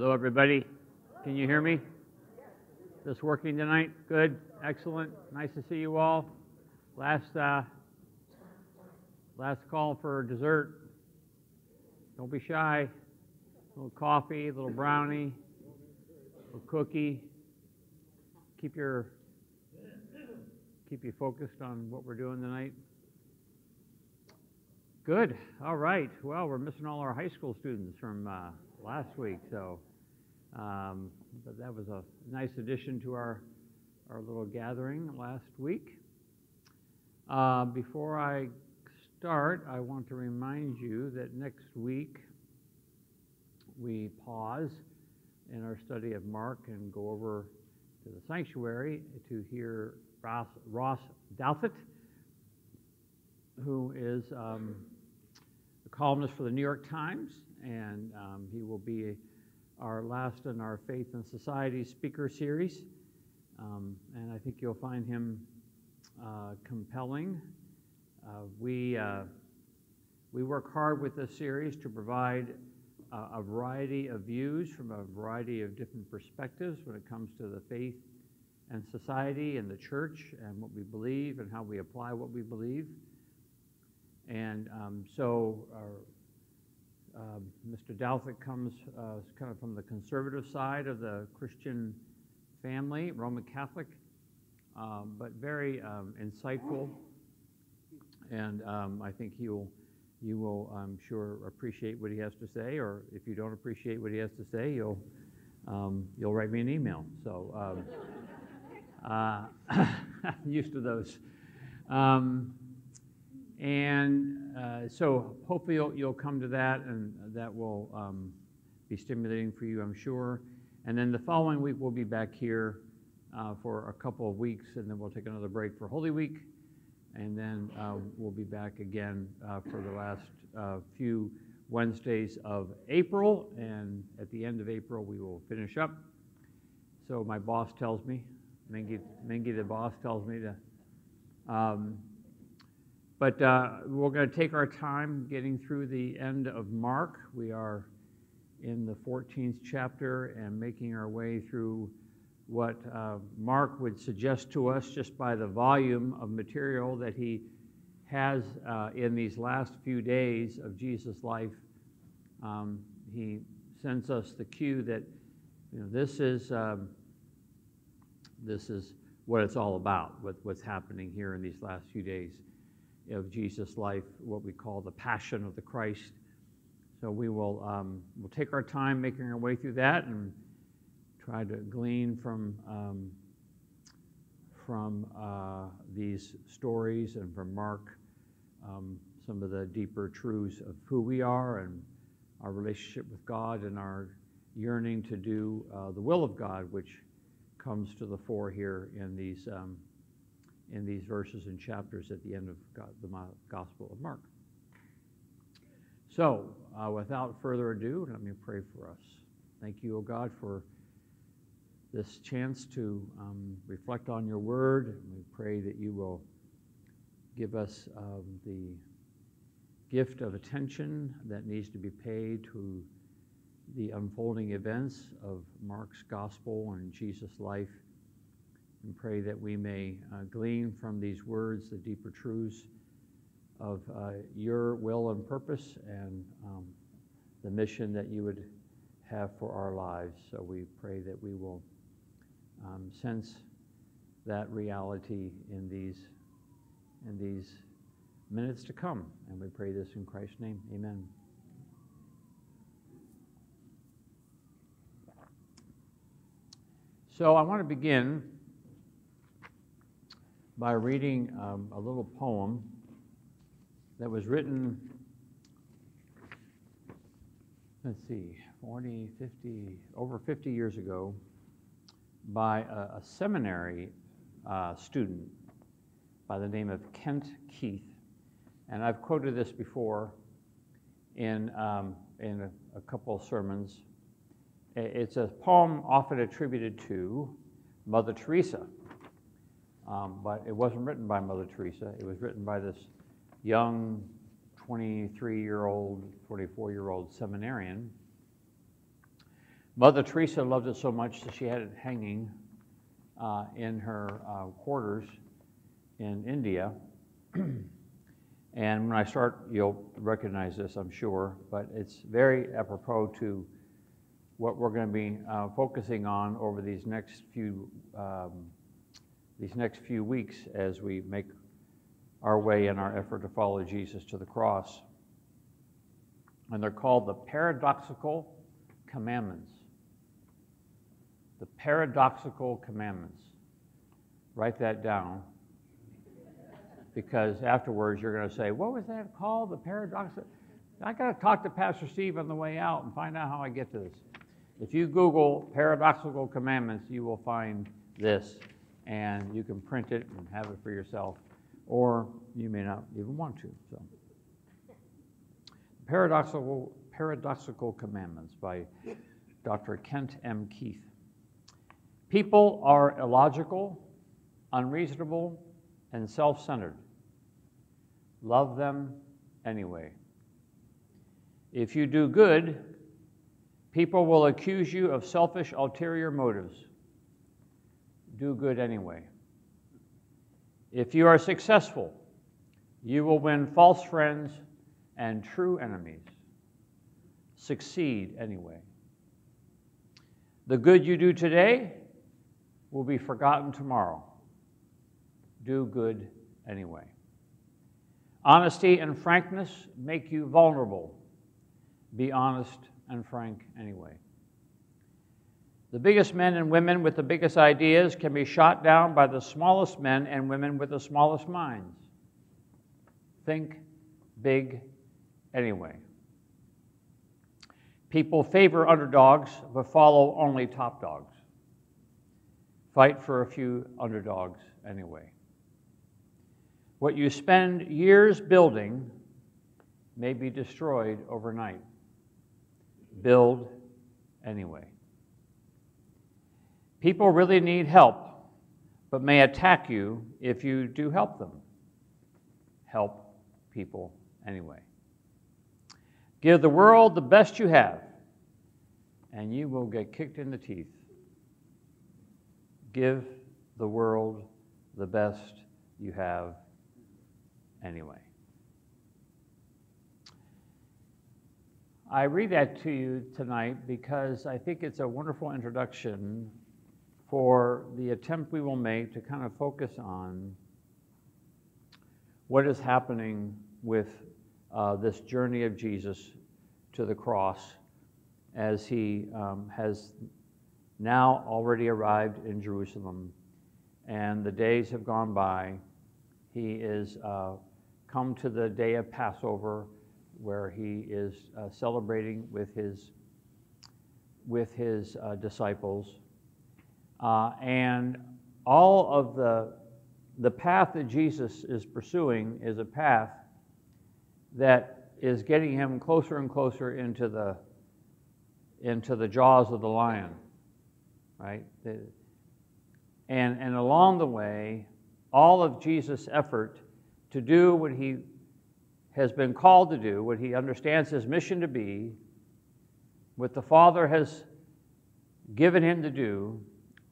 Hello, everybody. Can you hear me? Is this working tonight? Good, excellent. Nice to see you all. Last, uh, last call for dessert. Don't be shy. A little coffee, a little brownie, a little cookie. Keep your, keep you focused on what we're doing tonight. Good. All right. Well, we're missing all our high school students from uh, last week, so um, but that was a nice addition to our our little gathering last week. Uh, before I start, I want to remind you that next week we pause in our study of Mark and go over to the sanctuary to hear Ross, Ross who is um, a columnist for the New York Times, and um, he will be our last in our Faith and Society speaker series. Um, and I think you'll find him uh, compelling. Uh, we, uh, we work hard with this series to provide a variety of views from a variety of different perspectives when it comes to the faith and society and the church and what we believe and how we apply what we believe. And um, so uh, Mr. Douthat comes uh, kind of from the conservative side of the Christian family, Roman Catholic, um, but very um, insightful. And um, I think you'll, you will, I'm sure, appreciate what he has to say. Or if you don't appreciate what he has to say, you'll, um, you'll write me an email. So um, uh, I'm used to those. And uh, so hopefully you'll, you'll, come to that, and that will um, be stimulating for you, I'm sure. And then the following week, we'll be back here uh, for a couple of weeks, and then we'll take another break for Holy Week. And then uh, we'll be back again uh, for the last uh, few Wednesdays of April. And at the end of April, we will finish up. So my boss tells me, Mengi, Mengi the boss tells me to. Um, but uh, we're going to take our time getting through the end of Mark. We are in the 14th chapter and making our way through what uh, Mark would suggest to us just by the volume of material that he has uh, in these last few days of Jesus' life. Um, he sends us the cue that you know, this is um, this is what it's all about. What, what's happening here in these last few days of Jesus' life, what we call the Passion of the Christ. So we will um, we'll take our time making our way through that and try to glean from um, from uh, these stories and from Mark um, some of the deeper truths of who we are and our relationship with God and our yearning to do uh, the will of God, which comes to the fore here in these um, in these verses and chapters at the end of the Gospel of Mark. So, uh, without further ado, let me pray for us. Thank you, O God, for this chance to um, reflect on your word. We pray that you will give us um, the gift of attention that needs to be paid to the unfolding events of Mark's gospel and Jesus' life and pray that we may uh, glean from these words the deeper truths of uh, your will and purpose and um, the mission that you would have for our lives. So we pray that we will um, sense that reality in these in these minutes to come. And we pray this in Christ's name. Amen. So I want to begin by reading um, a little poem that was written, let's see, 40, 50, over 50 years ago by a, a seminary uh, student by the name of Kent Keith. And I've quoted this before in, um, in a, a couple of sermons. It's a poem often attributed to Mother Teresa. Um, but it wasn't written by Mother Teresa. It was written by this young 23 year old, 24 year old seminarian Mother Teresa loved it so much that she had it hanging uh, in her uh, quarters in India. and when I start, you'll recognize this, I'm sure, but it's very apropos to what we're going to be uh, focusing on over these next few um, these next few weeks as we make our way in our effort to follow Jesus to the cross. And they're called the paradoxical commandments. The paradoxical commandments. Write that down because afterwards you're going to say, What was that called? The paradoxical. I got to talk to Pastor Steve on the way out and find out how I get to this. If you Google paradoxical commandments, you will find this, and you can print it and have it for yourself, or you may not even want to. So, paradoxical paradoxical commandments by Dr. Kent M. Keith. People are illogical, unreasonable, and self-centered. Love them anyway. If you do good, People will accuse you of selfish, ulterior motives. Do good anyway. If you are successful, you will win false friends and true enemies. Succeed anyway. The good you do today will be forgotten tomorrow. Do good anyway. Honesty and frankness make you vulnerable. Be honest and frank anyway. The biggest men and women with the biggest ideas can be shot down by the smallest men and women with the smallest minds. Think big anyway. People favor underdogs but follow only top dogs. Fight for a few underdogs anyway. What you spend years building may be destroyed overnight build anyway. People really need help, but may attack you if you do help them. Help people anyway. Give the world the best you have, and you will get kicked in the teeth. Give the world the best you have anyway. I read that to you tonight because I think it's a wonderful introduction for the attempt we will make to kind of focus on what is happening with uh, this journey of Jesus to the cross as he um, has now already arrived in Jerusalem and the days have gone by. He is uh, come to the day of Passover where he is uh, celebrating with his, with his uh, disciples. Uh, and all of the, the path that Jesus is pursuing is a path that is getting him closer and closer into the, into the jaws of the lion, right? And, and along the way, all of Jesus' effort to do what he has been called to do, what he understands his mission to be, what the Father has given him to do,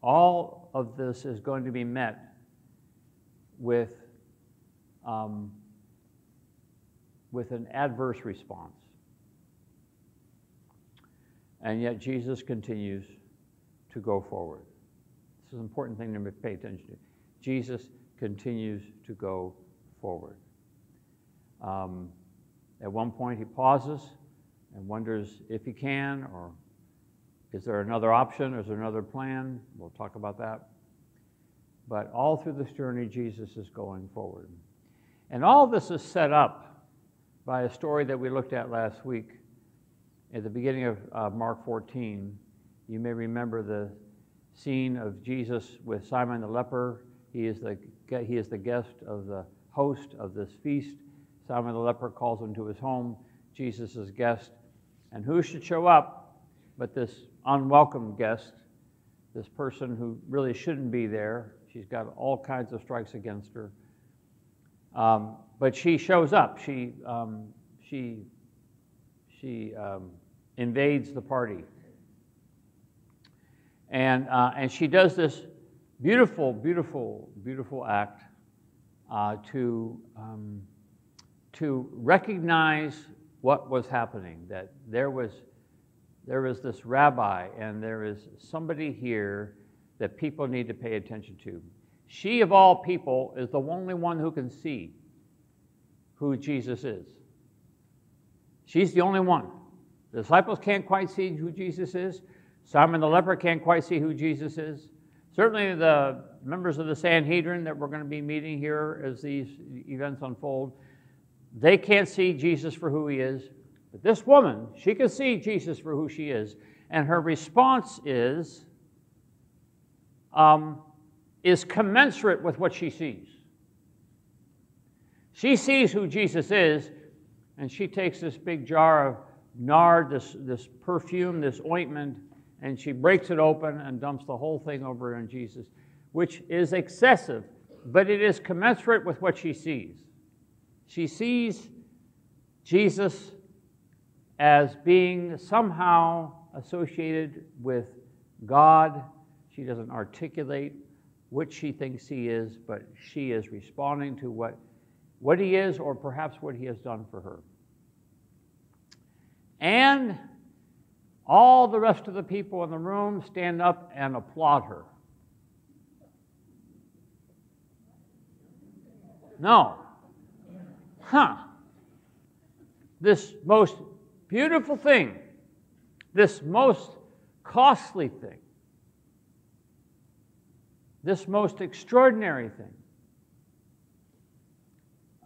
all of this is going to be met with, um, with an adverse response. And yet Jesus continues to go forward. This is an important thing to pay attention to. Jesus continues to go forward. Um, at one point, he pauses and wonders if he can, or is there another option? Is there another plan? We'll talk about that. But all through this journey, Jesus is going forward. And all this is set up by a story that we looked at last week at the beginning of uh, Mark 14. You may remember the scene of Jesus with Simon the leper. He is the, he is the guest of the host of this feast. Simon the leper calls him to his home, Jesus' is guest. And who should show up but this unwelcome guest, this person who really shouldn't be there? She's got all kinds of strikes against her. Um, but she shows up. She, um, she, she um, invades the party. And, uh, and she does this beautiful, beautiful, beautiful act uh, to, um, to recognize what was happening, that there was, there was this rabbi and there is somebody here that people need to pay attention to. She, of all people, is the only one who can see who Jesus is. She's the only one. The disciples can't quite see who Jesus is. Simon the leper can't quite see who Jesus is. Certainly, the members of the Sanhedrin that we're going to be meeting here as these events unfold, they can't see Jesus for who he is. But this woman, she can see Jesus for who she is. And her response is, um, is commensurate with what she sees. She sees who Jesus is, and she takes this big jar of nard, this, this perfume, this ointment, and she breaks it open and dumps the whole thing over on Jesus, which is excessive, but it is commensurate with what she sees. She sees Jesus as being somehow associated with God. She doesn't articulate which she thinks he is, but she is responding to what, what he is or perhaps what he has done for her. And all the rest of the people in the room stand up and applaud her. No. Huh. This most beautiful thing, this most costly thing, this most extraordinary thing,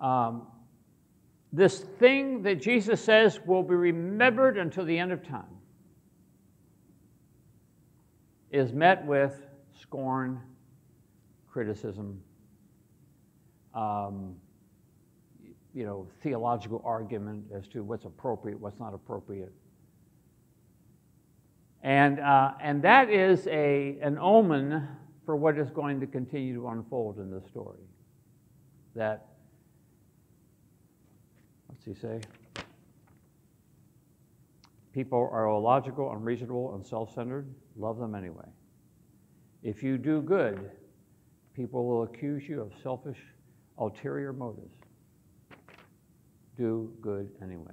um, this thing that Jesus says will be remembered until the end of time is met with scorn, criticism, um, you know, theological argument as to what's appropriate, what's not appropriate. And, uh, and that is a, an omen for what is going to continue to unfold in this story. That, what's he say? People are illogical, unreasonable, and self centered. Love them anyway. If you do good, people will accuse you of selfish, ulterior motives. Do good anyway.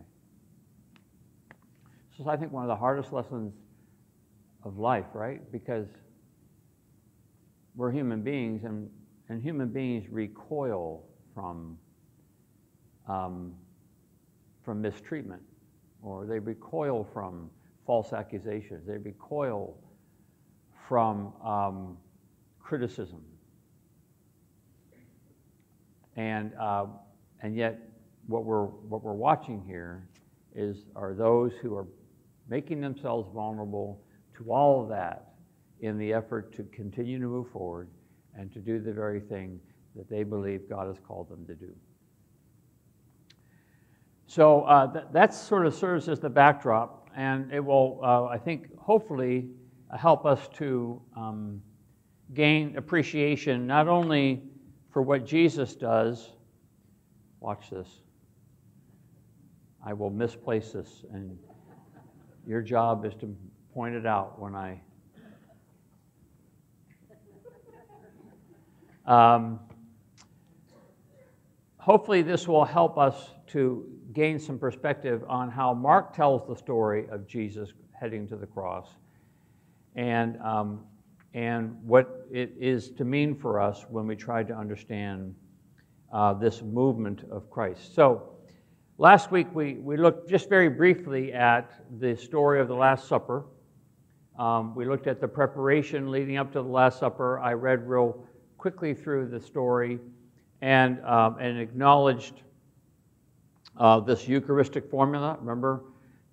This is, I think, one of the hardest lessons of life, right? Because we're human beings, and, and human beings recoil from, um, from mistreatment, or they recoil from false accusations, they recoil from um, criticism. And, uh, and yet, what we're, what we're watching here is, are those who are making themselves vulnerable to all of that in the effort to continue to move forward and to do the very thing that they believe God has called them to do. So uh, th- that sort of serves as the backdrop, and it will, uh, I think, hopefully help us to um, gain appreciation not only for what Jesus does. Watch this. I will misplace this, and your job is to point it out when I Um, hopefully, this will help us to gain some perspective on how Mark tells the story of Jesus heading to the cross and, um, and what it is to mean for us when we try to understand uh, this movement of Christ. So, last week we, we looked just very briefly at the story of the Last Supper. Um, we looked at the preparation leading up to the Last Supper. I read real quickly through the story and, um, and acknowledged uh, this Eucharistic formula. Remember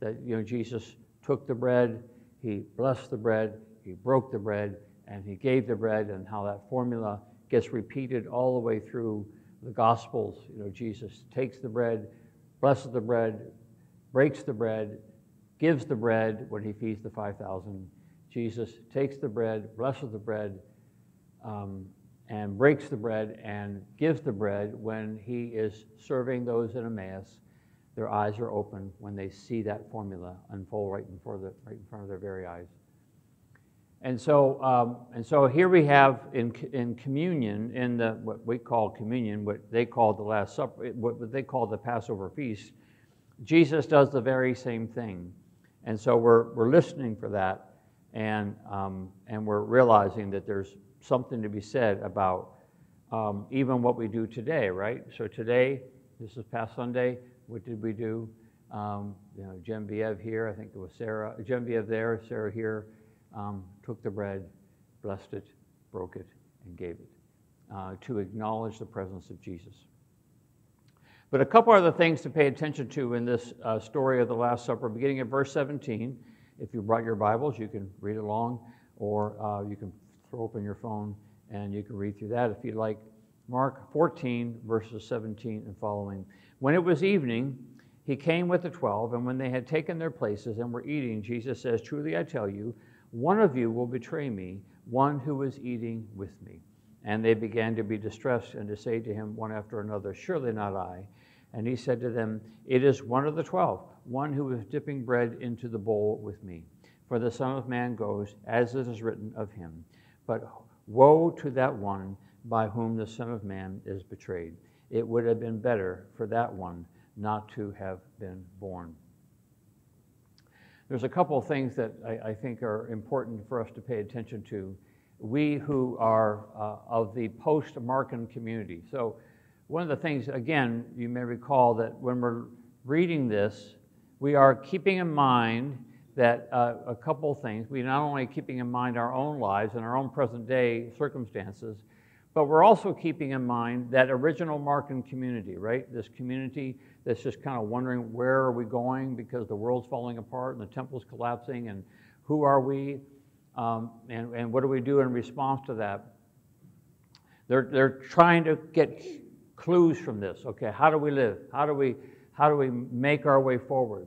that you know Jesus took the bread, he blessed the bread, he broke the bread, and he gave the bread, and how that formula gets repeated all the way through the Gospels. You know, Jesus takes the bread, blesses the bread, breaks the bread, gives the bread when he feeds the 5,000. Jesus takes the bread, blesses the bread, um, and breaks the bread and gives the bread when he is serving those in Emmaus. Their eyes are open when they see that formula unfold right in, the, right in front of their very eyes. And so, um, and so here we have in, in communion, in the what we call communion, what they call the Last Supper, what they call the Passover feast, Jesus does the very same thing. And so we're, we're listening for that, and, um, and we're realizing that there's something to be said about um, even what we do today, right? So today, this is past Sunday, what did we do? Um, you know, Genevieve here, I think it was Sarah, Genevieve there, Sarah here, um, took the bread, blessed it, broke it, and gave it uh, to acknowledge the presence of Jesus. But a couple other things to pay attention to in this uh, story of the Last Supper, beginning at verse 17. If you brought your Bibles, you can read along, or uh, you can throw open your phone and you can read through that if you like. Mark 14, verses 17 and following. When it was evening, he came with the twelve, and when they had taken their places and were eating, Jesus says, Truly I tell you, one of you will betray me, one who is eating with me. And they began to be distressed and to say to him one after another, Surely not I. And he said to them, It is one of the twelve, one who is dipping bread into the bowl with me. For the Son of Man goes as it is written of him. But woe to that one by whom the Son of Man is betrayed. It would have been better for that one not to have been born. There's a couple of things that I, I think are important for us to pay attention to. We who are uh, of the post Markan community. So, one of the things, again, you may recall that when we're reading this, we are keeping in mind that uh, a couple of things. We not only keeping in mind our own lives and our own present day circumstances, but we're also keeping in mind that original Markan community, right? This community that's just kind of wondering where are we going because the world's falling apart and the temple's collapsing and who are we um, and, and what do we do in response to that? They're, they're trying to get clues from this. Okay, how do we live? How do we, how do we make our way forward?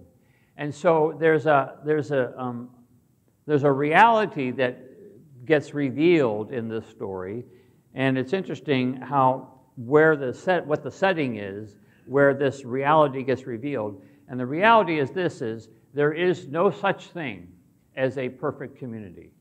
And so there's a, there's a, um, there's a reality that gets revealed in this story and it's interesting how where the set what the setting is, where this reality gets revealed. And the reality is this is there is no such thing as a perfect community.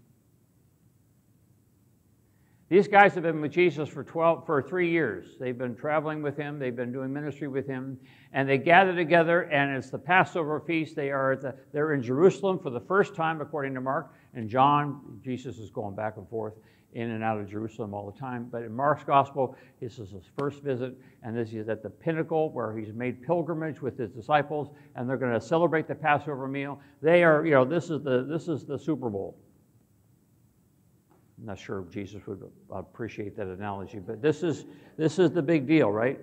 These guys have been with Jesus for 12 for 3 years. They've been traveling with him, they've been doing ministry with him, and they gather together and it's the Passover feast. They are the, they're in Jerusalem for the first time according to Mark, and John Jesus is going back and forth in and out of Jerusalem all the time. But in Mark's gospel, this is his first visit, and this is at the pinnacle where he's made pilgrimage with his disciples, and they're going to celebrate the Passover meal. They are, you know, this is the this is the Super Bowl. I'm not sure Jesus would appreciate that analogy, but this is this is the big deal, right?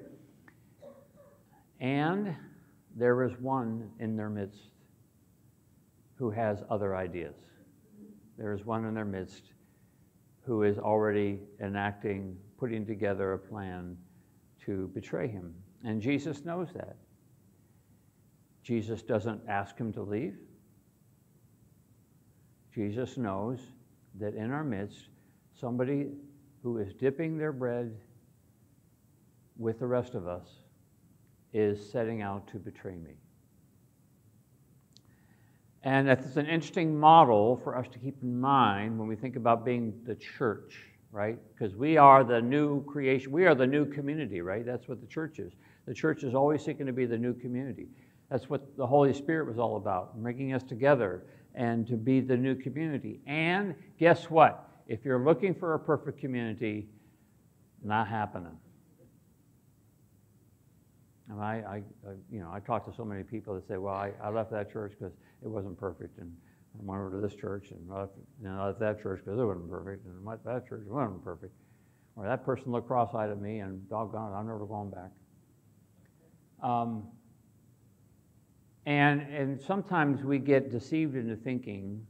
And there is one in their midst who has other ideas. There is one in their midst who is already enacting, putting together a plan to betray him. And Jesus knows that. Jesus doesn't ask him to leave. Jesus knows that in our midst, somebody who is dipping their bread with the rest of us is setting out to betray me. And that's an interesting model for us to keep in mind when we think about being the church, right? Because we are the new creation, we are the new community, right? That's what the church is. The church is always seeking to be the new community. That's what the Holy Spirit was all about, bringing us together and to be the new community. And guess what? If you're looking for a perfect community, not happening. And I, I, I, you know, I talk to so many people that say, well, I, I left that church because it wasn't perfect, and I went over to this church, and I left, I left that church because it wasn't perfect, and that church wasn't perfect. Or that person looked cross-eyed at me, and doggone it, I'm never going back. Um, and, and sometimes we get deceived into thinking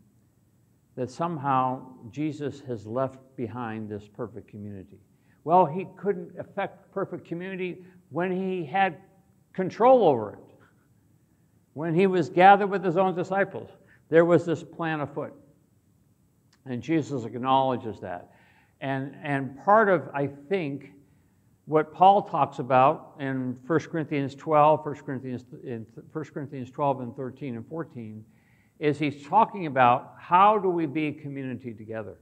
that somehow Jesus has left behind this perfect community. Well, he couldn't affect perfect community when he had control over it. When he was gathered with his own disciples, there was this plan afoot. And Jesus acknowledges that. And, and part of, I think, what Paul talks about in 1 Corinthians 12, 1 Corinthians, in 1 Corinthians 12 and 13 and 14, is he's talking about how do we be community together?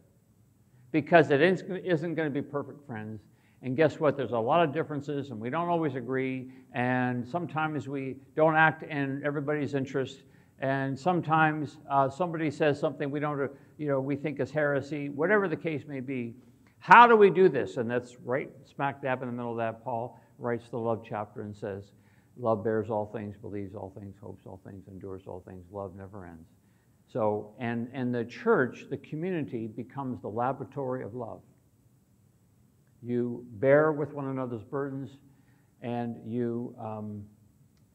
Because it isn't going to be perfect friends. And guess what? There's a lot of differences, and we don't always agree. And sometimes we don't act in everybody's interest. And sometimes uh, somebody says something we don't, you know, we think is heresy. Whatever the case may be, how do we do this? And that's right smack dab in the middle of that. Paul writes the love chapter and says, Love bears all things, believes all things, hopes all things, endures all things. Love never ends. So, and, and the church, the community, becomes the laboratory of love. You bear with one another's burdens, and you um,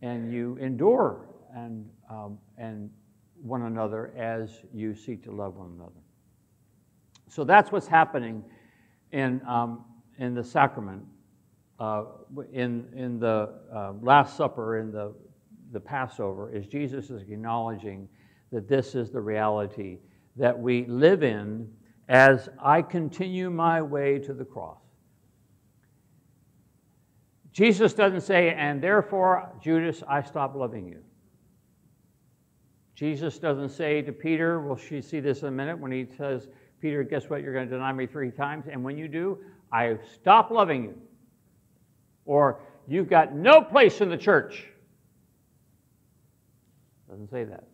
and you endure and um, and one another as you seek to love one another. So that's what's happening in um, in the sacrament uh, in, in the uh, Last Supper, in the, the Passover, is Jesus is acknowledging that this is the reality that we live in as I continue my way to the cross. Jesus doesn't say, and therefore, Judas, I stop loving you. Jesus doesn't say to Peter, we'll see this in a minute, when he says, Peter, guess what? You're going to deny me three times. And when you do, I stop loving you or you've got no place in the church. Doesn't say that.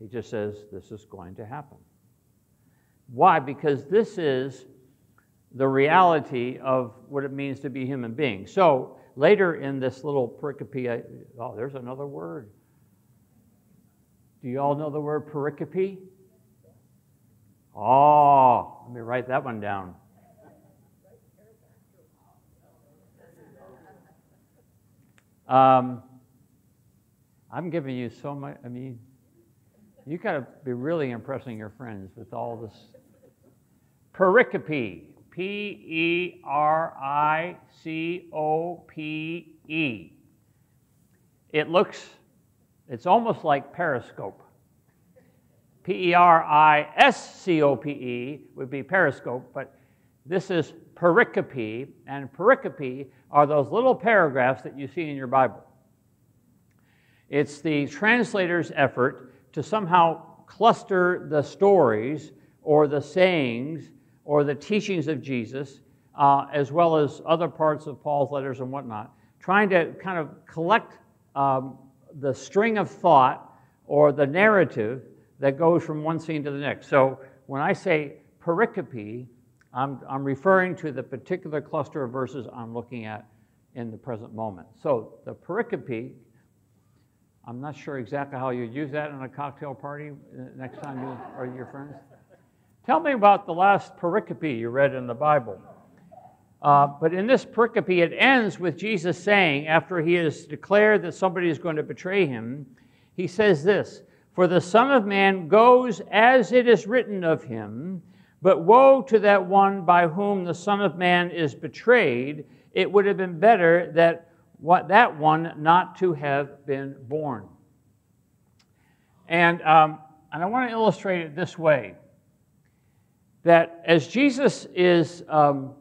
He just says this is going to happen. Why? Because this is the reality of what it means to be a human being. So later in this little pericope, oh, there's another word. Do you all know the word pericope? Oh, let me write that one down. Um, I'm giving you so much. I mean, you got to be really impressing your friends with all this. Pericope. P E R I C O P E. It looks, it's almost like periscope. P E R I S C O P E would be periscope, but this is pericope, and pericope are those little paragraphs that you see in your Bible. It's the translator's effort to somehow cluster the stories or the sayings or the teachings of Jesus, uh, as well as other parts of Paul's letters and whatnot, trying to kind of collect um, the string of thought or the narrative that goes from one scene to the next. So when I say pericope, I'm, I'm referring to the particular cluster of verses I'm looking at in the present moment. So the pericope, I'm not sure exactly how you use that in a cocktail party uh, next time you are your friends. Tell me about the last pericope you read in the Bible. Uh, but in this pericope, it ends with Jesus saying, after he has declared that somebody is going to betray him, he says this For the Son of Man goes as it is written of him. But woe to that one by whom the Son of Man is betrayed. It would have been better that what, that one not to have been born. And, um, and I want to illustrate it this way that as Jesus is, um,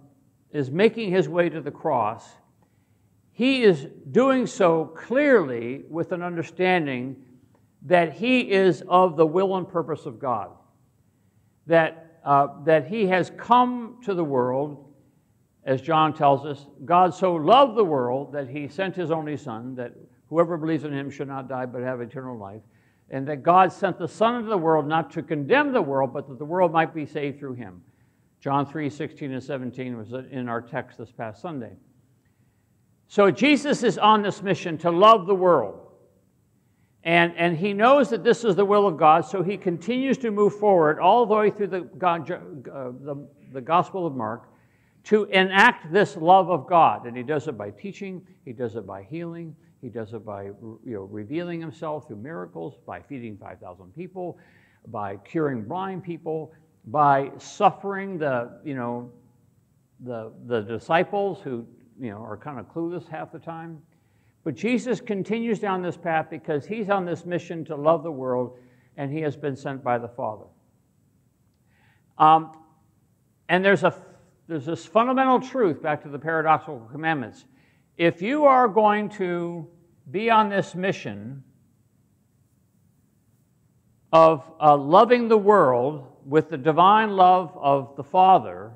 is making his way to the cross, he is doing so clearly with an understanding that he is of the will and purpose of God. That uh, that he has come to the world, as John tells us. God so loved the world that he sent his only Son, that whoever believes in him should not die but have eternal life. And that God sent the Son into the world not to condemn the world, but that the world might be saved through him. John 3 16 and 17 was in our text this past Sunday. So Jesus is on this mission to love the world. And, and he knows that this is the will of God, so he continues to move forward all the way through the, God, uh, the, the Gospel of Mark to enact this love of God. And he does it by teaching, he does it by healing, he does it by you know, revealing himself through miracles, by feeding 5,000 people, by curing blind people, by suffering the, you know, the, the disciples who you know, are kind of clueless half the time. But Jesus continues down this path because he's on this mission to love the world and he has been sent by the Father. Um, and there's, a, there's this fundamental truth back to the paradoxical commandments. If you are going to be on this mission, of uh, loving the world with the divine love of the Father,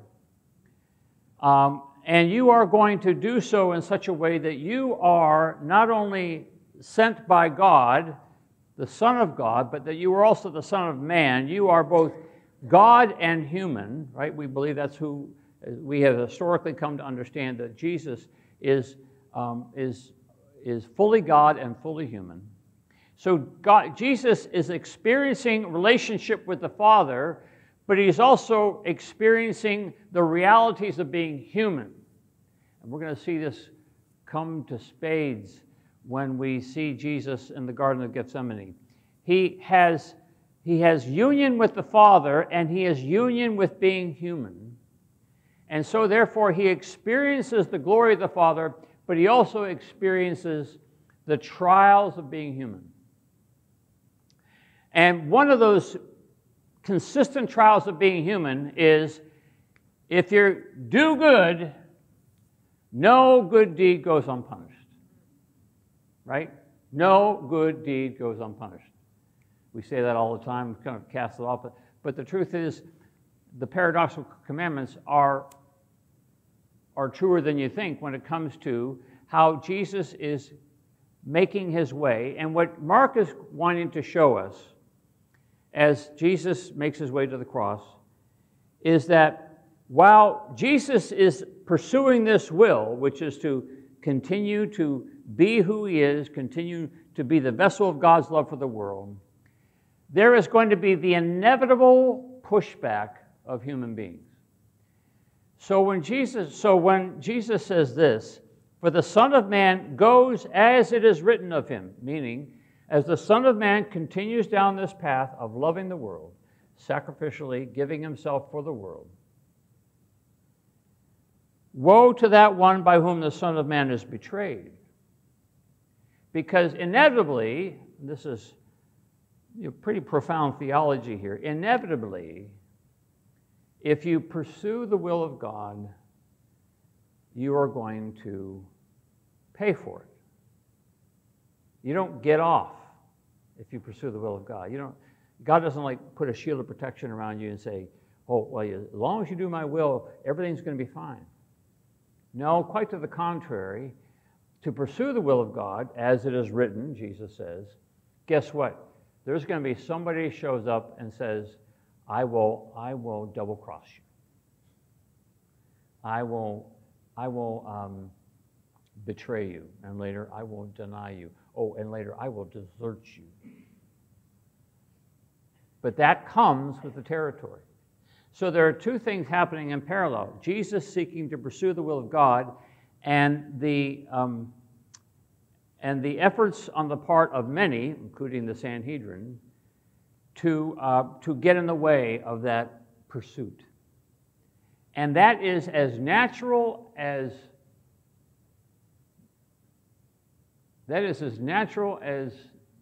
um, and you are going to do so in such a way that you are not only sent by God, the Son of God, but that you are also the Son of Man. You are both God and human, right? We believe that's who we have historically come to understand that Jesus is, um, is, is fully God and fully human. So God, Jesus is experiencing relationship with the Father, but he's also experiencing the realities of being human. And we're going to see this come to spades when we see Jesus in the Garden of Gethsemane. He has, he has union with the Father and he has union with being human. And so, therefore, he experiences the glory of the Father, but he also experiences the trials of being human. And one of those consistent trials of being human is if you do good, no good deed goes unpunished. Right? No good deed goes unpunished. We say that all the time, kind of cast it off. But, but the truth is, the paradoxical commandments are, are truer than you think when it comes to how Jesus is making his way. And what Mark is wanting to show us as Jesus makes his way to the cross is that while Jesus is pursuing this will, which is to continue to be who he is, continue to be the vessel of God's love for the world, there is going to be the inevitable pushback of human beings. So when Jesus, so when Jesus says this, for the Son of Man goes as it is written of him, meaning as the Son of Man continues down this path of loving the world, sacrificially giving himself for the world, woe to that one by whom the Son of Man is betrayed. Because inevitably, this is you know, pretty profound theology here, inevitably, if you pursue the will of God, you are going to pay for it. You don't get off if you pursue the will of God. You don't, God doesn't like put a shield of protection around you and say, oh, well, as long as you do my will, everything's going to be fine. No, quite to the contrary. To pursue the will of God, as it is written, Jesus says, guess what? There's going to be somebody shows up and says, I will, I will double cross you. I will, I will um, betray you, and later I will deny you. Oh, and later I will desert you. But that comes with the territory. So there are two things happening in parallel Jesus seeking to pursue the will of God, and the, um, and the efforts on the part of many, including the Sanhedrin, to, uh, to get in the way of that pursuit. And that is as natural as That is as natural as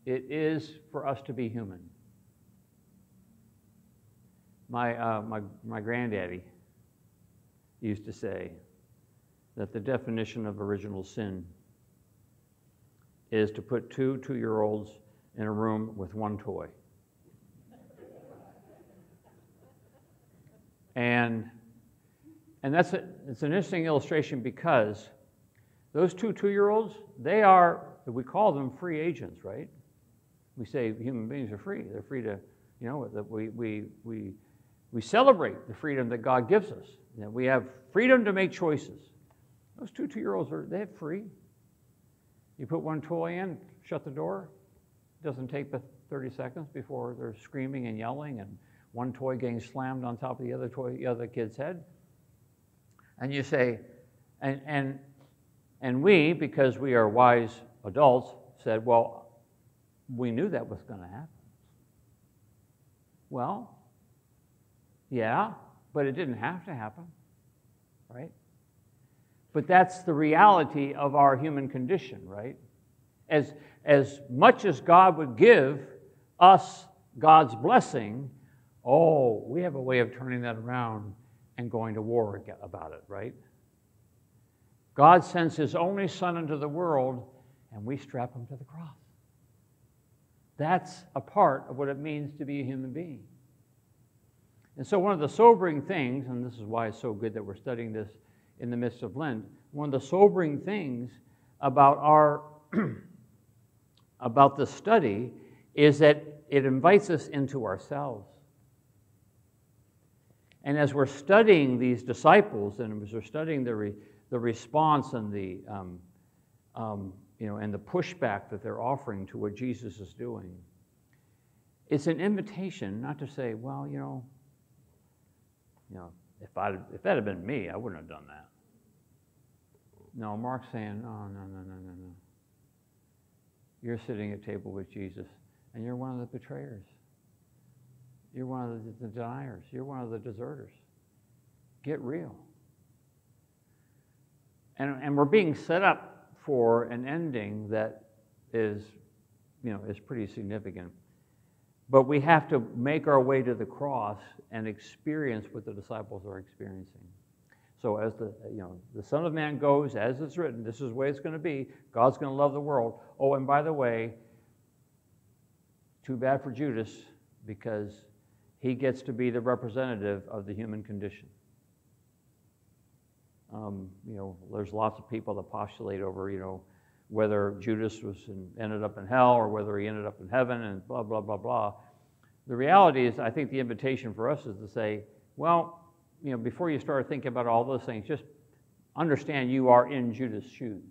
it is for us to be human. My, uh, my, my granddaddy used to say that the definition of original sin is to put two two year olds in a room with one toy. And, and that's a, it's an interesting illustration because those two two year olds, they are we call them free agents, right? We say human beings are free. They're free to, you know, that we, we, we, we celebrate the freedom that God gives us. You know, we have freedom to make choices. Those two two-year-olds are they're free. You put one toy in, shut the door. It doesn't take but 30 seconds before they're screaming and yelling and one toy getting slammed on top of the other toy, the other kid's head. And you say, and, and, and we, because we are wise adults said, Well, we knew that was going to happen. Well, yeah, but it didn't have to happen, right? But that's the reality of our human condition, right? As, as much as God would give us God's blessing, oh, we have a way of turning that around and going to war about it, right? God sends his only Son into the world and we strap him to the cross. That's a part of what it means to be a human being. And so, one of the sobering things, and this is why it's so good that we're studying this in the midst of Lent, one of the sobering things about our about the study is that it invites us into ourselves. And as we're studying these disciples, and as we're studying the, re, the response and the um, um, you know, and the pushback that they're offering to what Jesus is doing, it's an invitation not to say, well, you know, you know, if I if that had been me, I wouldn't have done that. No, Mark's saying, oh no, no, no, no, no. You're sitting at table with Jesus, and you're one of the betrayers. You're one of the deniers. You're one of the deserters. Get real. And, and we're being set up for an ending that is, you know, is pretty significant. But we have to make our way to the cross and experience what the disciples are experiencing. So as the you know the Son of Man goes, as it's written, this is the way it's going to be. God's going to love the world. Oh, and by the way, too bad for Judas because he gets to be the representative of the human condition. Um, you know, there's lots of people that postulate over, you know, whether Judas was in, ended up in hell or whether he ended up in heaven and blah, blah, blah, blah. The reality is, I think the invitation for us is to say, well, you know, before you start thinking about all those things, just understand you are in Judas' shoes.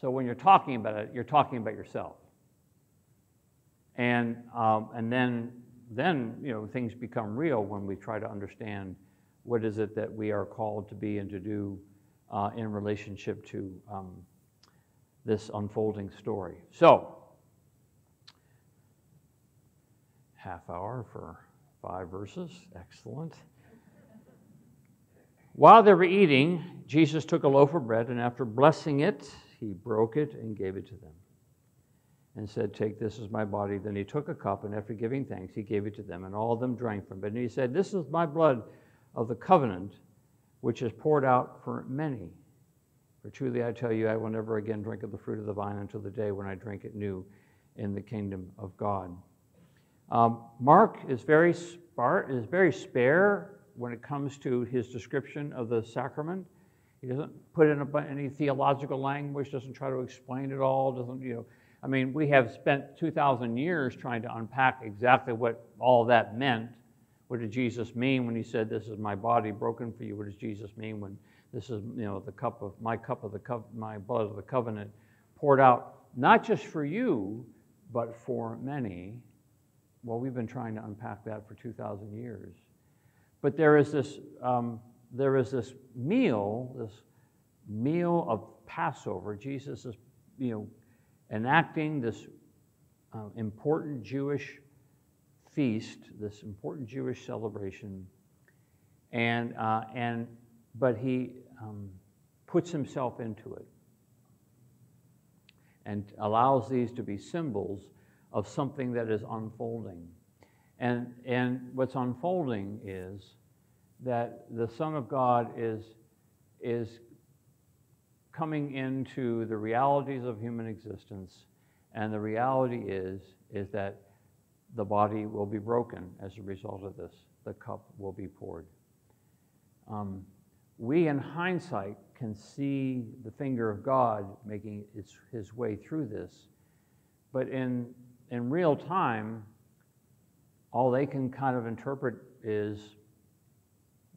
So when you're talking about it, you're talking about yourself. And, um, and then, then, you know, things become real when we try to understand what is it that we are called to be and to do uh, in relationship to um, this unfolding story. So, half hour for five verses. Excellent. While they were eating, Jesus took a loaf of bread, and after blessing it, he broke it and gave it to them and said, Take this as my body. Then he took a cup, and after giving thanks, he gave it to them, and all of them drank from it. And he said, This is my blood of the covenant, which is poured out for many. For truly I tell you, I will never again drink of the fruit of the vine until the day when I drink it new in the kingdom of God. Um, Mark is very, spar- is very spare when it comes to his description of the sacrament. He doesn't put in any theological language, doesn't try to explain it all, doesn't, you know. I mean, we have spent 2,000 years trying to unpack exactly what all that meant. What did Jesus mean when he said, This is my body broken for you? What does Jesus mean when this is, you know, the cup of my cup of the cup, my blood of the covenant poured out, not just for you, but for many? Well, we've been trying to unpack that for 2,000 years. But there is this, um, there is this meal, this meal of Passover. Jesus is, you know, enacting this uh, important Jewish feast, this important Jewish celebration, and uh, and but he um, puts himself into it and allows these to be symbols of something that is unfolding. And, and what's unfolding is that the Son of God is, is coming into the realities of human existence, and the reality is, is that the body will be broken as a result of this. The cup will be poured. Um, we, in hindsight, can see the finger of God making its, his way through this. But in, in real time, all they can kind of interpret is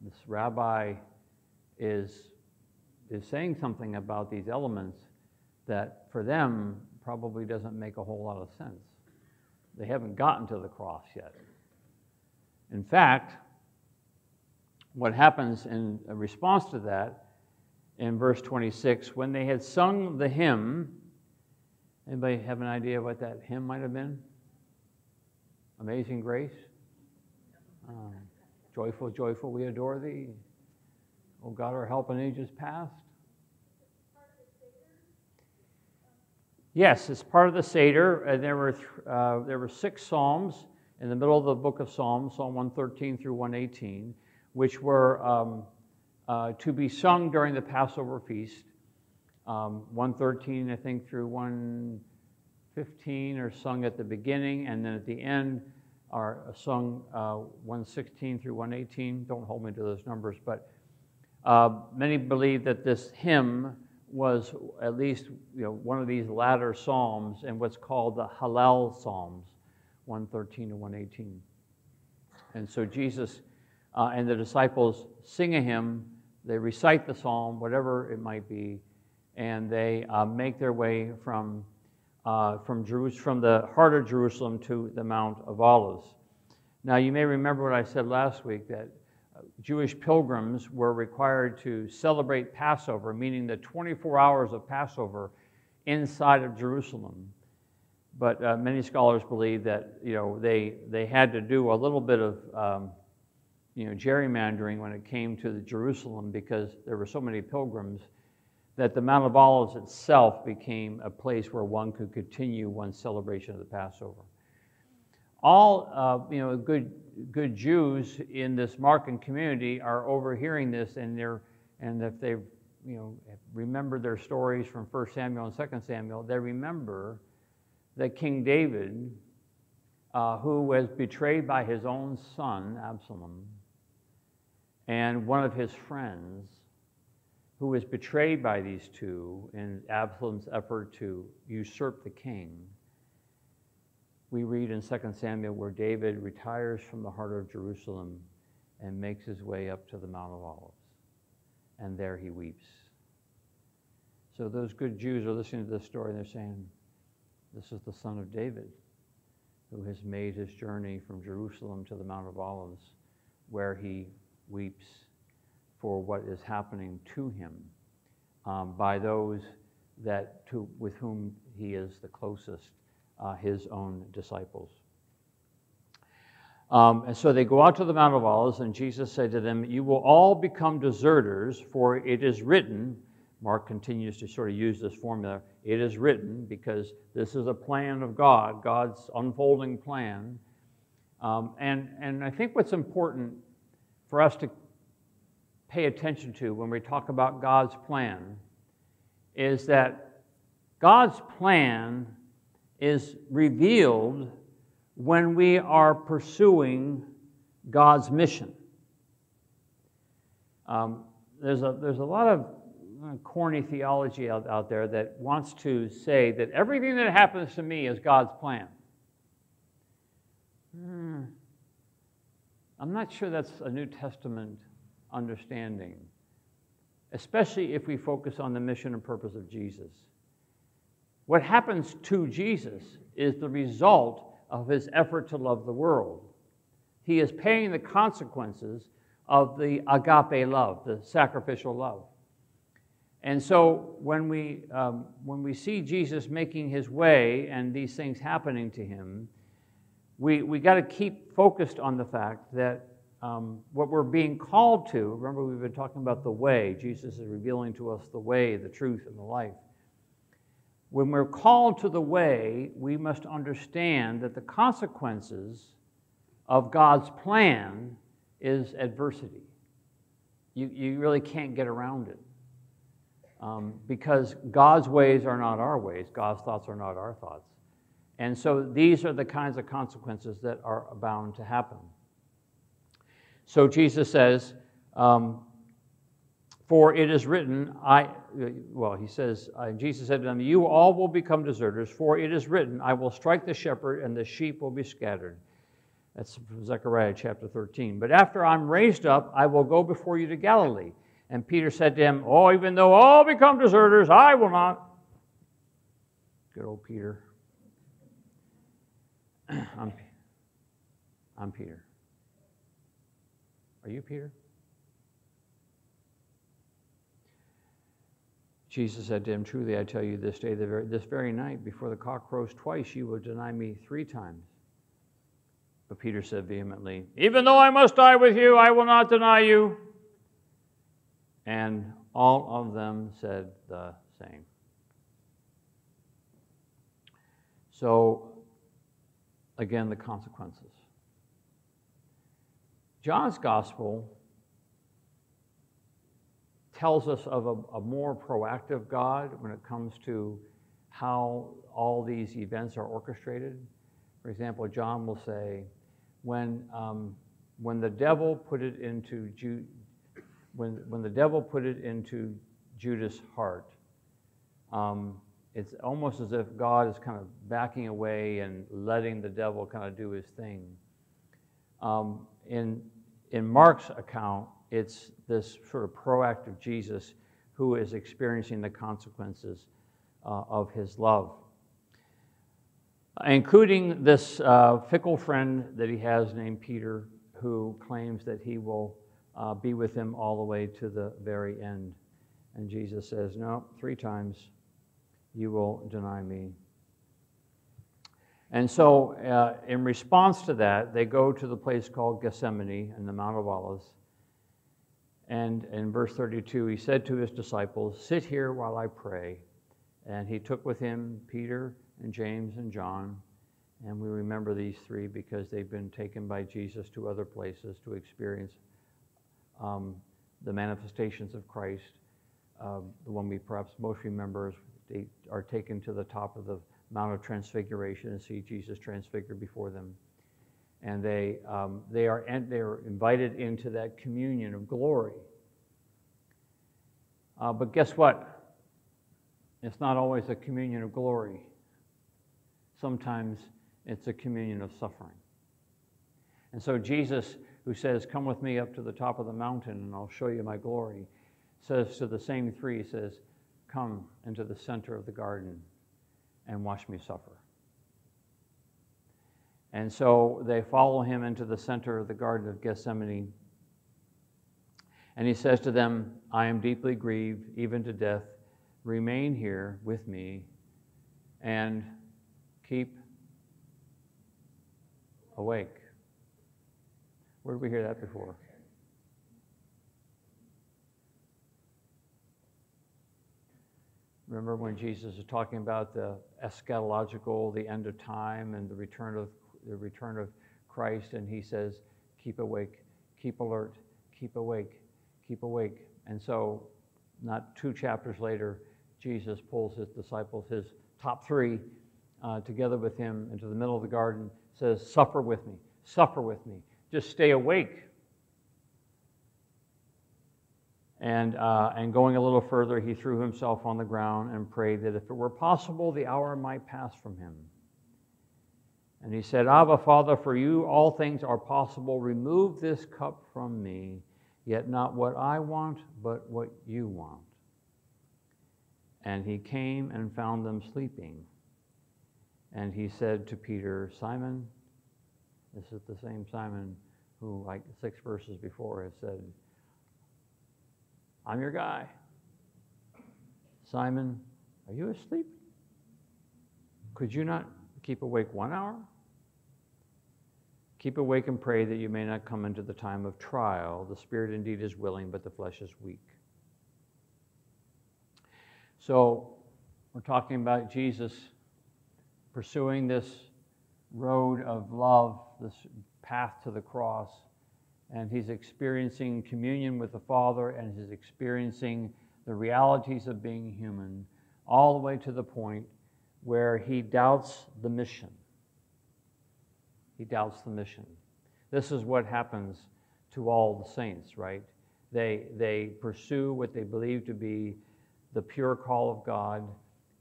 this rabbi is, is saying something about these elements that for them probably doesn't make a whole lot of sense. They haven't gotten to the cross yet. In fact, what happens in response to that in verse 26 when they had sung the hymn anybody have an idea what that hymn might have been amazing grace um, joyful joyful we adore thee oh god our help in ages past yes it's part of the seder and there were uh, there were six psalms in the middle of the book of psalms psalm 113 through 118 which were um, uh, to be sung during the Passover feast. Um, 113, I think, through 115 are sung at the beginning, and then at the end are sung uh, 116 through 118. Don't hold me to those numbers, but uh, many believe that this hymn was at least you know, one of these latter psalms and what's called the Hallel Psalms, 113 to 118. And so Jesus uh, and the disciples sing a hymn, they recite the psalm, whatever it might be, and they uh, make their way from, uh, from, Jerusalem, from the heart of Jerusalem to the Mount of Olives. Now, you may remember what I said last week that Jewish pilgrims were required to celebrate Passover, meaning the 24 hours of Passover inside of Jerusalem. But uh, many scholars believe that you know they they had to do a little bit of um, you know gerrymandering when it came to the Jerusalem because there were so many pilgrims that the Mount of Olives itself became a place where one could continue one's celebration of the Passover. All uh, you know, good good Jews in this Markan community are overhearing this, and they're and if they you know remember their stories from 1 Samuel and 2 Samuel, they remember that King David, uh, who was betrayed by his own son Absalom, and one of his friends who was betrayed by these two in Absalom's effort to usurp the king. We read in 2 Samuel where David retires from the heart of Jerusalem and makes his way up to the Mount of Olives. And there he weeps. So those good Jews are listening to this story and they're saying, This is the son of David who has made his journey from Jerusalem to the Mount of Olives, where he weeps for what is happening to him um, by those that to, with whom he is the closest, uh, his own disciples. Um, and so they go out to the Mount of Olives, and Jesus said to them, You will all become deserters, for it is written. Mark continues to sort of use this formula. It is written because this is a plan of God, God's unfolding plan. Um, and, and I think what's important for us to pay attention to when we talk about God's plan is that God's plan is revealed when we are pursuing God's mission. Um, there's, a, there's a lot of uh, corny theology out, out there that wants to say that everything that happens to me is God's plan. Hmm. I'm not sure that's a New Testament understanding, especially if we focus on the mission and purpose of Jesus. What happens to Jesus is the result of his effort to love the world. He is paying the consequences of the agape love, the sacrificial love. And so when we, um, when we see Jesus making his way and these things happening to him, we, we got to keep focused on the fact that um, what we're being called to, remember we've been talking about the way, Jesus is revealing to us the way, the truth, and the life. When we're called to the way, we must understand that the consequences of God's plan is adversity. You, you really can't get around it. Um, because God's ways are not our ways, God's thoughts are not our thoughts. And so these are the kinds of consequences that are bound to happen. So Jesus says, um, For it is written, I, well, he says, Jesus said to them, You all will become deserters, for it is written, I will strike the shepherd, and the sheep will be scattered. That's from Zechariah chapter 13. But after I'm raised up, I will go before you to Galilee. And Peter said to him, Oh, even though all become deserters, I will not. Good old Peter. I'm, I'm Peter. Are you Peter? Jesus said to him, Truly I tell you, this day, this very night, before the cock crows twice, you will deny me three times. But Peter said vehemently, Even though I must die with you, I will not deny you. And all of them said the same. So, again, the consequences. John's gospel tells us of a, a more proactive God when it comes to how all these events are orchestrated. For example, John will say, when, um, when the devil put it into Ju- when, when the devil put it into Judas' heart, um, it's almost as if God is kind of backing away and letting the devil kind of do his thing. Um, in, in Mark's account, it's this sort of proactive Jesus who is experiencing the consequences uh, of his love. Including this uh, fickle friend that he has named Peter, who claims that he will uh, be with him all the way to the very end. And Jesus says, No, three times you will deny me. And so, uh, in response to that, they go to the place called Gethsemane in the Mount of Olives. And in verse 32, he said to his disciples, Sit here while I pray. And he took with him Peter and James and John. And we remember these three because they've been taken by Jesus to other places to experience um, the manifestations of Christ. Uh, the one we perhaps most remember is they are taken to the top of the Mount of Transfiguration and see Jesus transfigured before them. And they, um, they, are, they are invited into that communion of glory. Uh, but guess what? It's not always a communion of glory. Sometimes it's a communion of suffering. And so Jesus, who says, Come with me up to the top of the mountain and I'll show you my glory, says to the same three, says, Come into the center of the garden and watch me suffer. And so they follow him into the center of the Garden of Gethsemane. And he says to them, I am deeply grieved, even to death. Remain here with me and keep awake. Where did we hear that before? Remember when Jesus is talking about the eschatological, the end of time, and the return of the return of Christ, and he says, "Keep awake, keep alert, keep awake, keep awake." And so, not two chapters later, Jesus pulls his disciples, his top three, uh, together with him into the middle of the garden, says, "Suffer with me, suffer with me, just stay awake." And, uh, and going a little further, he threw himself on the ground and prayed that if it were possible, the hour might pass from him. And he said, Abba, Father, for you all things are possible. Remove this cup from me, yet not what I want, but what you want. And he came and found them sleeping. And he said to Peter, Simon, this is the same Simon who, like six verses before, has said, I'm your guy. Simon, are you asleep? Could you not keep awake one hour? Keep awake and pray that you may not come into the time of trial. The spirit indeed is willing, but the flesh is weak. So, we're talking about Jesus pursuing this road of love, this path to the cross and he's experiencing communion with the Father and he's experiencing the realities of being human, all the way to the point where he doubts the mission. He doubts the mission. This is what happens to all the saints, right? They, they pursue what they believe to be the pure call of God,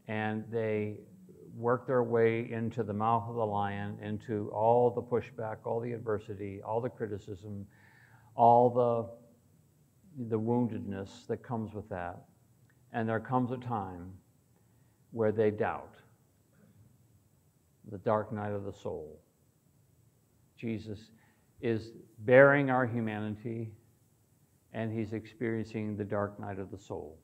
and they work their way into the mouth of the lion, into all the pushback, all the adversity, all the criticism, all the, the woundedness that comes with that. And there comes a time where they doubt the dark night of the soul. Jesus is bearing our humanity, and he's experiencing the dark night of the soul,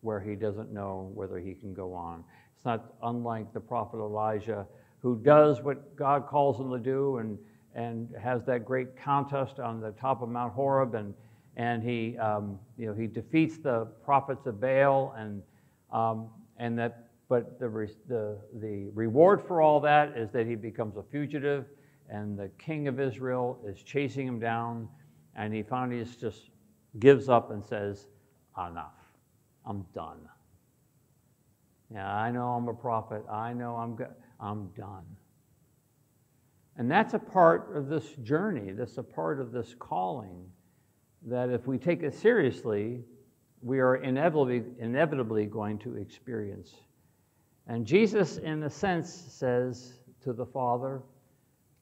where he doesn't know whether he can go on. It's not unlike the prophet Elijah, who does what God calls him to do and and has that great contest on the top of Mount Horeb, and and he um, you know he defeats the prophets of Baal, and um, and that but the, re- the the reward for all that is that he becomes a fugitive, and the king of Israel is chasing him down, and he finally just gives up and says, "Enough, I'm done." Yeah, I know I'm a prophet. I know I'm go- I'm done. And that's a part of this journey. That's a part of this calling that if we take it seriously, we are inevitably, inevitably going to experience. And Jesus, in a sense, says to the Father,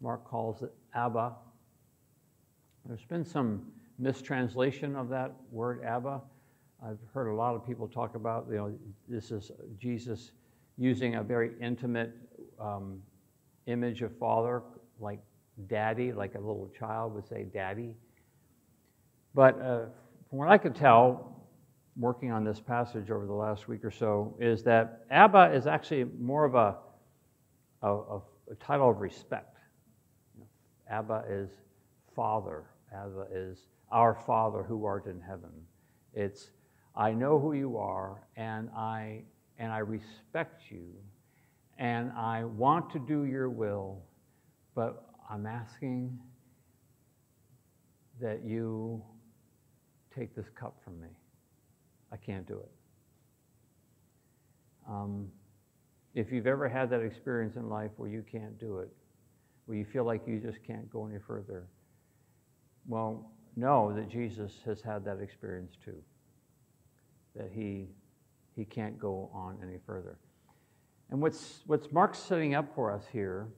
Mark calls it Abba. There's been some mistranslation of that word Abba. I've heard a lot of people talk about, you know, this is Jesus using a very intimate um, image of Father, like daddy, like a little child would say daddy. But uh, from what I could tell, working on this passage over the last week or so, is that Abba is actually more of a, a, a title of respect. Abba is Father. Abba is our Father who art in heaven. It's I know who you are, and I and I respect you, and I want to do your will, but I'm asking that you take this cup from me. I can't do it. Um, if you've ever had that experience in life where you can't do it, where you feel like you just can't go any further, well, know that Jesus has had that experience too. That he, he can't go on any further. And what's, what's Mark's setting up for us here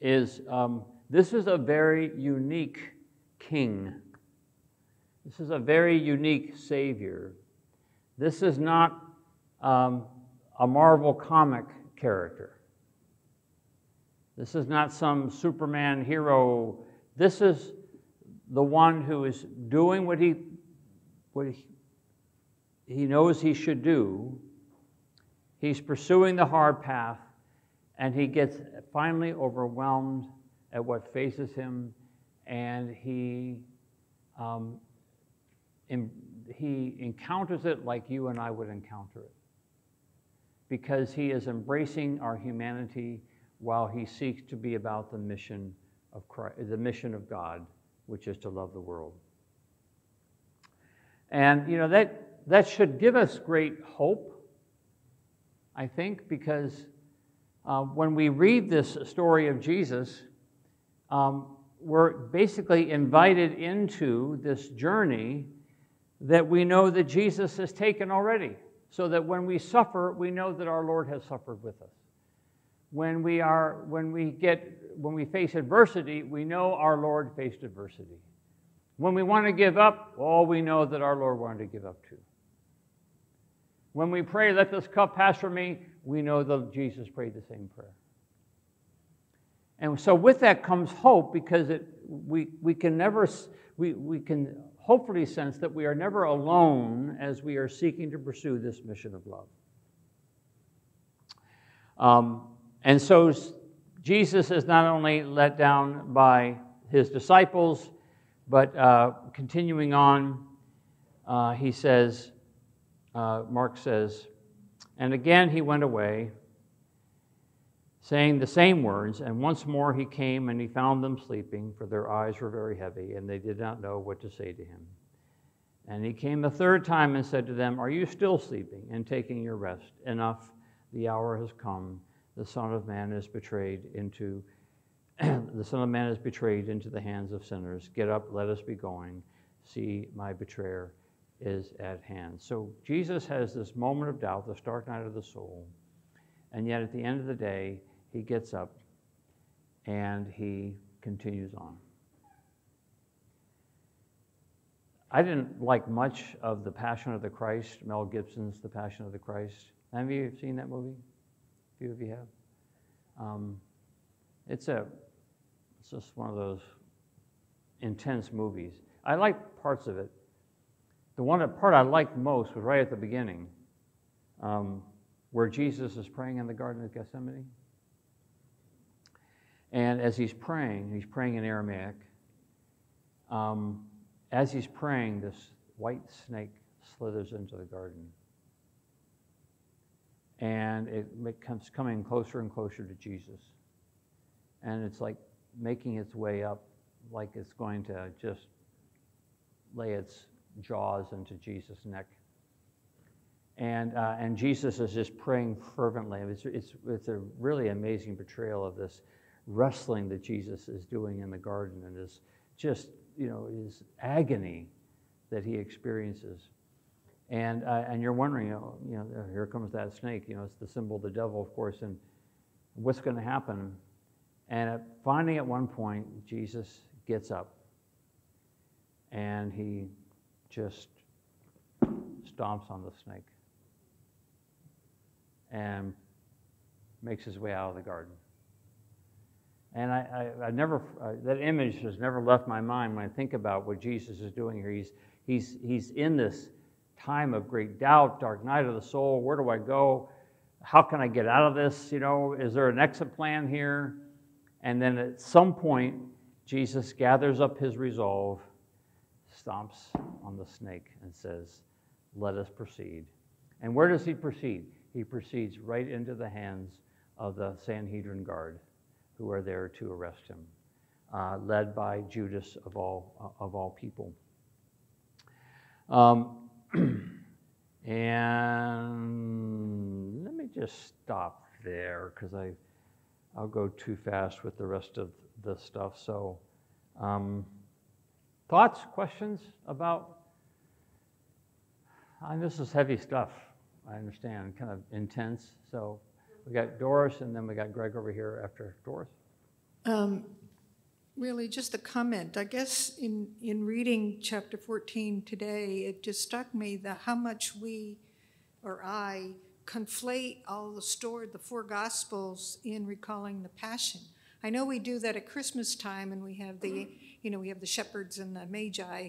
is um, this is a very unique king this is a very unique Savior. This is not um, a Marvel comic character. This is not some Superman hero. This is the one who is doing what he, what he, he knows he should do. He's pursuing the hard path, and he gets finally overwhelmed at what faces him, and he um, he encounters it like you and I would encounter it. Because he is embracing our humanity while he seeks to be about the mission of Christ, the mission of God, which is to love the world. And you know that that should give us great hope, I think, because uh, when we read this story of Jesus, um, we're basically invited into this journey that we know that Jesus has taken already, so that when we suffer, we know that our Lord has suffered with us. When we are, when we get, when we face adversity, we know our Lord faced adversity. When we want to give up, all we know that our Lord wanted to give up too. When we pray, let this cup pass from me, we know that Jesus prayed the same prayer. And so with that comes hope because it, we, we can never, we, we can hopefully sense that we are never alone as we are seeking to pursue this mission of love. Um, and so Jesus is not only let down by his disciples, but uh, continuing on, uh, he says, uh, Mark says, and again he went away saying the same words, and once more he came and he found them sleeping, for their eyes were very heavy, and they did not know what to say to him. And he came a third time and said to them, Are you still sleeping and taking your rest? Enough, the hour has come. The Son of Man is betrayed into the Son of Man is betrayed into the hands of sinners. Get up, let us be going. See, my betrayer is at hand. So Jesus has this moment of doubt, the stark night of the soul. And yet at the end of the day, he gets up and he continues on. I didn't like much of The Passion of the Christ, Mel Gibson's The Passion of the Christ. Have you seen that movie? Few of you have. Um, it's a, it's just one of those intense movies. I like parts of it. The one part I liked most was right at the beginning, um, where Jesus is praying in the Garden of Gethsemane. And as he's praying, he's praying in Aramaic. Um, as he's praying, this white snake slithers into the garden. And it becomes coming closer and closer to Jesus. And it's like making its way up, like it's going to just lay its jaws into Jesus' neck. And, uh, and Jesus is just praying fervently. It's, it's, it's a really amazing portrayal of this wrestling that Jesus is doing in the garden and this just, you know, his agony that he experiences. And, uh, and you're wondering, you know, you know, here comes that snake. You know, it's the symbol of the devil, of course, and what's going to happen? And at, finally, at one point, Jesus gets up and he just stomps on the snake and makes his way out of the garden. And I, I, I never, uh, that image has never left my mind when I think about what Jesus is doing here. He's, he's, he's in this time of great doubt, dark night of the soul. Where do I go? How can I get out of this? You know, is there an exit plan here? And then at some point, Jesus gathers up his resolve, stomps on the snake, and says, Let us proceed. And where does he proceed? He proceeds right into the hands of the Sanhedrin guard who are there to arrest him, uh, led by Judas of all, uh, of all people. Um, and let me just stop there because I I'll go too fast with the rest of the stuff. So, um, thoughts, questions about? And this is heavy stuff. I understand, kind of intense. So, we got Doris, and then we got Greg over here after Doris. Um, really, just a comment. I guess in, in reading chapter 14 today, it just struck me that how much we or I conflate all the story, the four gospels in recalling the passion. I know we do that at Christmas time, and we have the, you know, we have the shepherds and the magi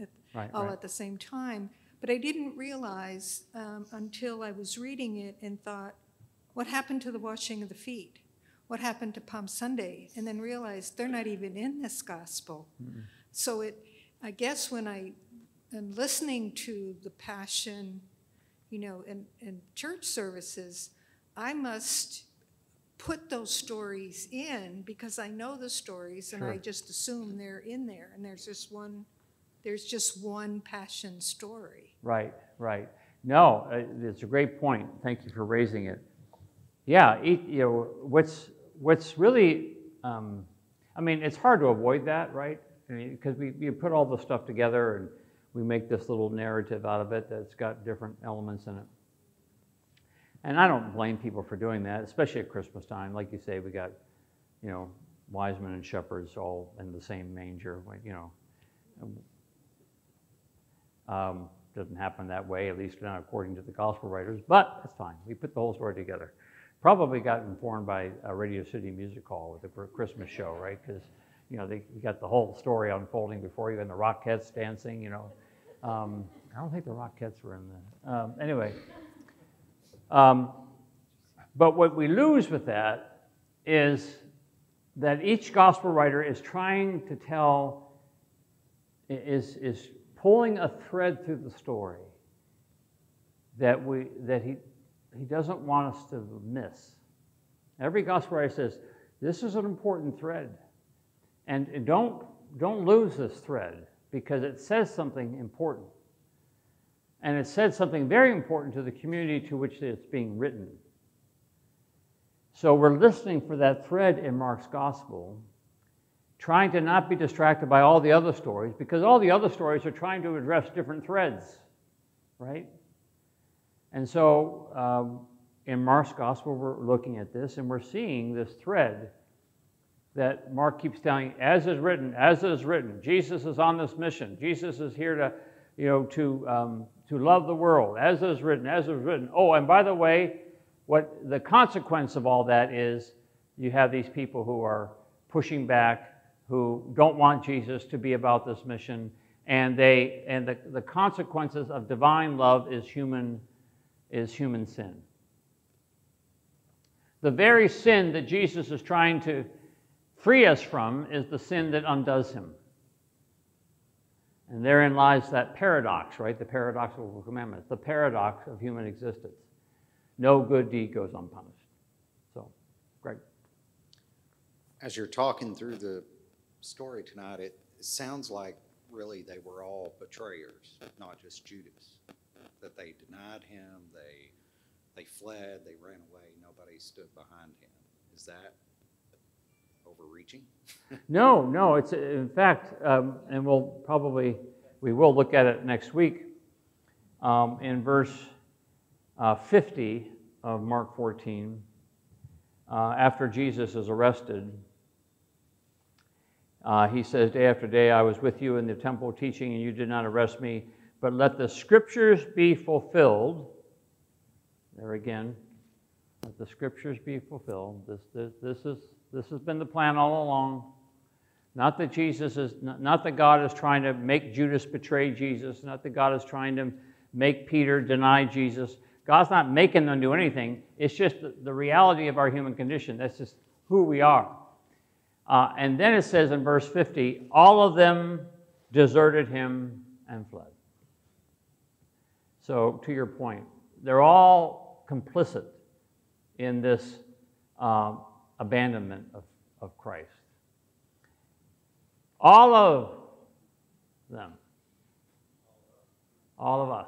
at, Right, all right. at the same time. But I didn't realize um, until I was reading it and thought, what happened to the washing of the feet? What happened to Palm Sunday? And then realized they're not even in this gospel. So it, I guess when I am listening to the passion, you know, in, in church services, I must put those stories in because I know the stories and I just assume they're in there. And there's just one, there's just one passion story. Right, right. No, uh, it's a great point. Thank you for raising it. Yeah, you know, what's what's really, um, I mean, it's hard to avoid that, right? Because we you put all the stuff together and we make this little narrative out of it that's got different elements in it. And I don't blame people for doing that, especially at Christmas time. Like you say, we got, you know, wise men and shepherds all in the same manger. You know, um, doesn't happen that way, at least not according to the gospel writers, but that's fine. We put the whole story together. Probably got informed by a Radio City Music Hall with the Christmas show, right? Because you know they you got the whole story unfolding before you, and the Rockettes dancing. You know, um, I don't think the Rockettes were in the. Um, anyway, um, but what we lose with that is that each gospel writer is trying to tell is, is pulling a thread through the story that, we, that he, he doesn't want us to miss. Every gospel writer says, this is an important thread. And don't, don't lose this thread because it says something important. And it said something very important to the community to which it's being written. So we're listening for that thread in Mark's gospel trying to not be distracted by all the other stories because all the other stories are trying to address different threads, right? And so um, in Mark's gospel, we're looking at this and we're seeing this thread that Mark keeps telling, as is written, as is written. Jesus is on this mission. Jesus is here to, you know, to um, to love the world, as is written, as is written. Oh, and by the way, what the consequence of all that is, you have these people who are pushing back, who don't want Jesus to be about this mission, and they and the, the consequences of divine love is human is human sin. The very sin that Jesus is trying to free us from is the sin that undoes him. And therein lies that paradox, right? The paradoxical commandments, the paradox of human existence. No good deed goes unpunished. So, great. As you're talking through the story tonight, it sounds like really they were all betrayers, not just Judas. That they denied him, they, they fled, they ran away, nobody stood behind him. Is that overreaching? No, no, it's, in fact, um, and we'll probably, we will look at it next week. Um, in verse uh, 50 of Mark 14, uh, after Jesus is arrested, uh, he says, Day after day I was with you in the temple teaching, and you did not arrest me, but let the scriptures be fulfilled. There again, let the scriptures be fulfilled. This, this, this, is, this has been the plan all along. Not that Jesus is, not that God is trying to make Judas betray Jesus, not that God is trying to make Peter deny Jesus. God's not making them do anything. It's just the reality of our human condition. That's just who we are. Uh, and then it says in verse 50 all of them deserted him and fled. So, to your point, they're all complicit in this um, abandonment of, of Christ. All of them. All of us.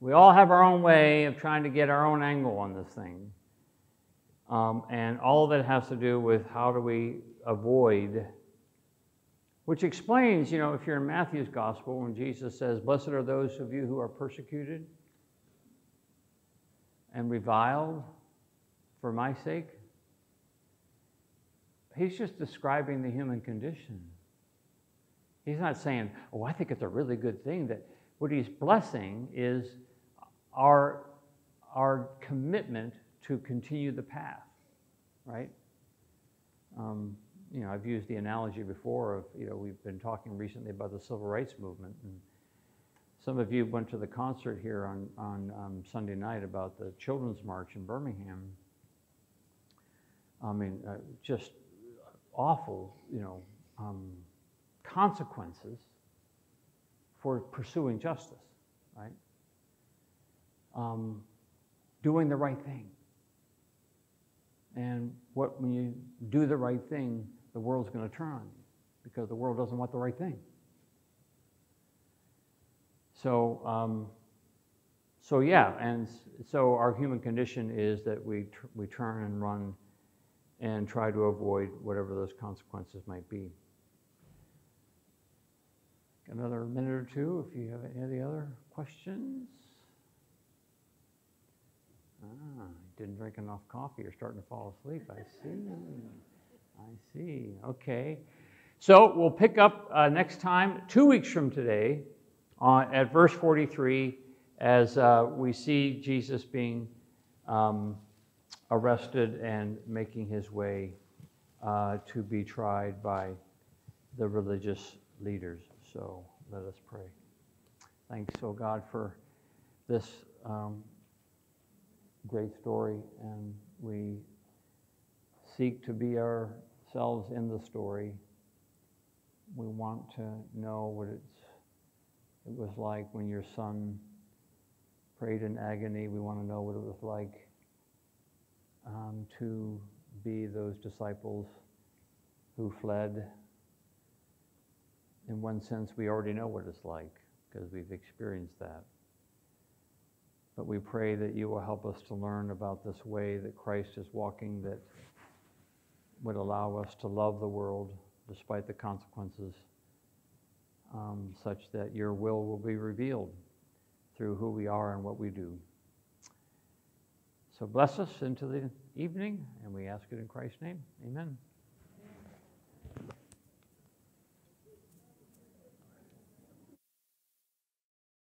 We all have our own way of trying to get our own angle on this thing. Um, and all of it has to do with how do we avoid, which explains, you know, if you're in Matthew's gospel, when Jesus says, Blessed are those of you who are persecuted and reviled for my sake. He's just describing the human condition. He's not saying, Oh, I think it's a really good thing that what he's blessing is our, our commitment to continue the path, right? Um, you know, I've used the analogy before of, you know, we've been talking recently about the civil rights movement. And some of you went to the concert here on, on um, Sunday night about the Children's March in Birmingham. I mean, uh, just awful, you know, um, consequences for pursuing justice, right? um, doing the right thing. And what when you do the right thing, the world's going to turn on you because the world doesn't want the right thing. So, um, so yeah, and so our human condition is that we tr- we turn and run and try to avoid whatever those consequences might be. Another minute or two if you have any other questions. Ah, didn't drink enough coffee. You're starting to fall asleep. I see. I see. Okay. So we'll pick up uh, next time, two weeks from today, uh, at verse 43, as uh, we see Jesus being um, arrested and making his way uh, to be tried by the religious leaders. So let us pray. Thanks, oh God, for this. Um, great story, and we seek to be ourselves in the story. We want to know what it's, it was like when your son prayed in agony. We want to know what it was like um, to be those disciples who fled. In one sense, we already know what it's like because we've experienced that. But we pray that you will help us to learn about this way that Christ is walking that would allow us to love the world despite the consequences, um, such that your will will be revealed through who we are and what we do. So bless us into the evening, and we ask it in Christ's name. Amen.